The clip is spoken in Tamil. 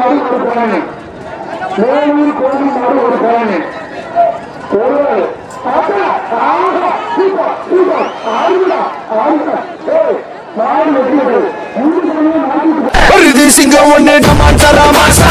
பழனி வேலூர் கோவில் மாடு ஒரு பழனி ஒரு அப்பா, ஆஹா, சூப்பர், சூப்பர், ஆறுடா, ஆறுடா. ஏய், மாடு மூணு சிங்கம் ஒண்ணு மாசா.